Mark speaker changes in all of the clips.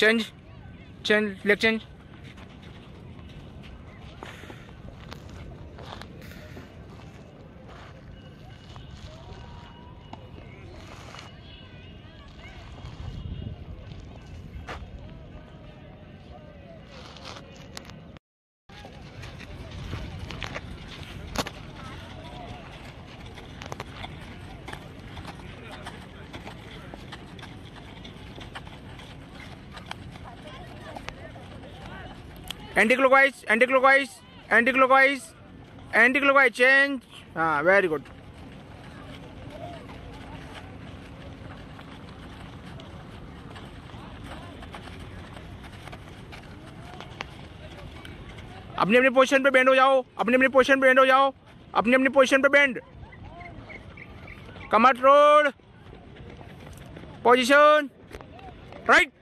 Speaker 1: Change change leg change. Anti clockwise anti clockwise anti anti change हाँ very good अपनी अपनी position पे bend हो जाओ, अपनी अपनी पोजीशन पे बेंड हो जाओ, अपनी अपनी पोजीशन पे बेंड कमर रोड पोजीशन राइट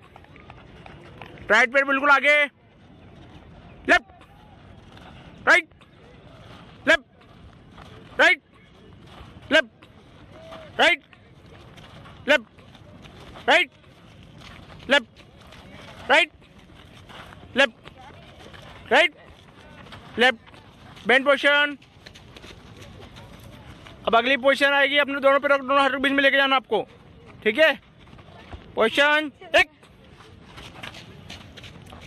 Speaker 1: राइट पैर बिल्कुल आगे left right left right left right left right left right left right left bend अब अगली पोजीशन आएगी, अपने दोनों पैरों दोनों हाथों के बीच में लेके जाना आपको। ठीक है? पोजीशन एक।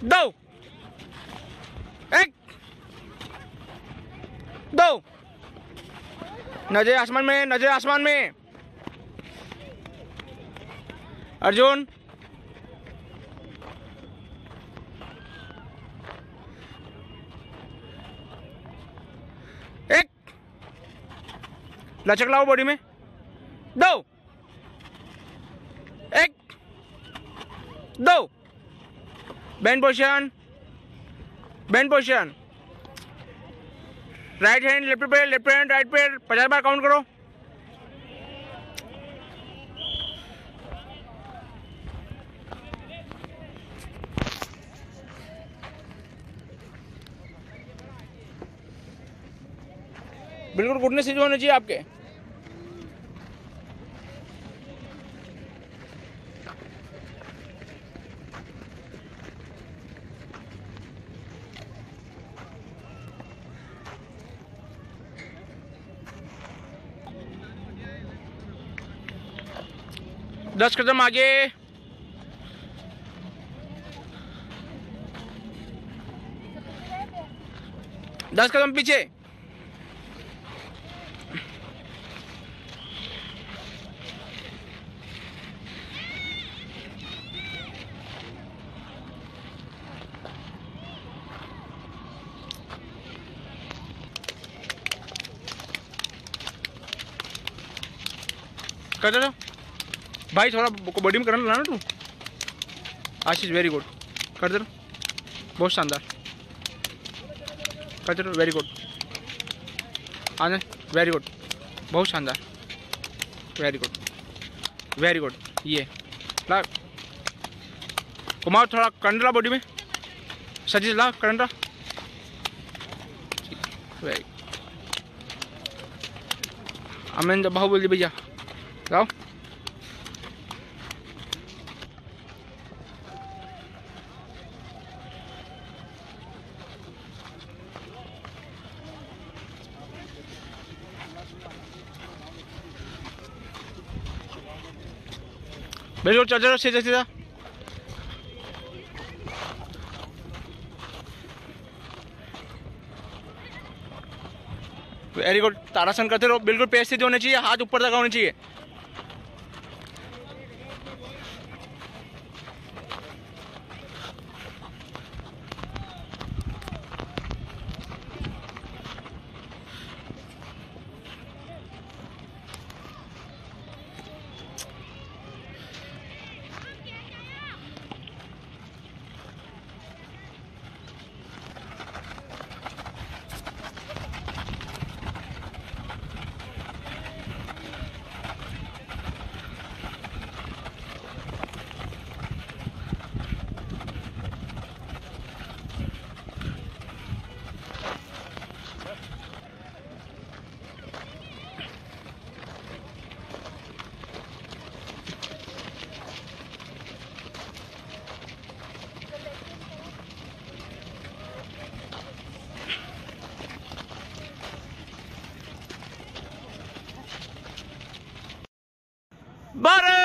Speaker 1: दो। एक। दो। नज़र आसमान में, नज़र आसमान में। अर्जुन। एक। लचक लाओ बॉडी में। दो। एक। दो। Bend position bend position right hand left पैर लेफ़्ट हैंड राइट पैर पचास बार काउंट करो। बिल्कुल घुटने सीधे होने चाहिए आपके। दस कदम आगे। दस कदम पीछे। कर दो भाई, थोड़ा बॉडी में करंट लाना तू। आशीष वेरी गुड कर दे बहुत शानदार। कर दे वेरी गुड आने वेरी गुड बहुत शानदार। वेरी गुड वेरी गुड ये। ला। कुमार थोड़ा करंट ला बॉडी में। सजीज ला करंट ला। वेरी अमेन बाहु बोल दी भैया। लाओ बिल्कुल चल, चलो सीधा सीधा। वेरी गुड तारासन करते रहो। बिल्कुल पैर सीधे होने चाहिए, हाथ ऊपर तक होने चाहिए। butter!